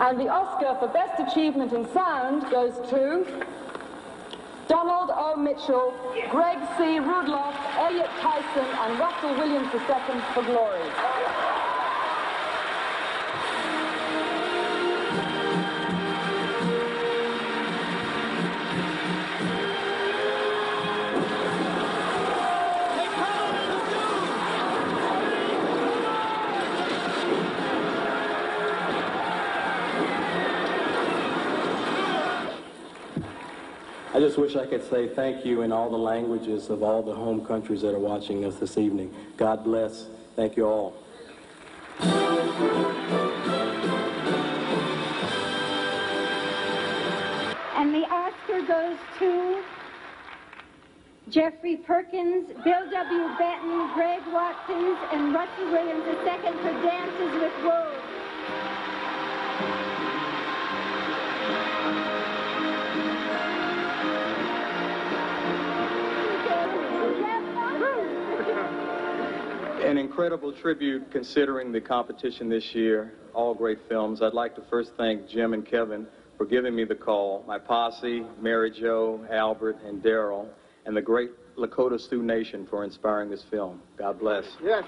And the Oscar for Best Achievement in Sound goes to Donald O. Mitchell, Gregg C. Rudloff, Elliot Tyson, and Russell Williams II for Glory. I just wish I could say thank you in all the languages of all the home countries that are watching us this evening. God bless. Thank you all. And the Oscar goes to Jeffrey Perkins, Bill W. Benton, Greg Watkins, and Russell Williams II for Dances with Wolves. An incredible tribute considering the competition this year, all great films. I'd like to first thank Jim and Kevin for giving me the call, my posse, Mary Jo, Albert, and Daryl, and the great Lakota Sioux Nation for inspiring this film. God bless. Yes.